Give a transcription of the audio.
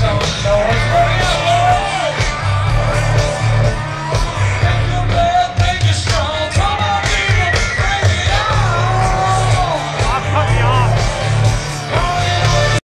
so, so it's for.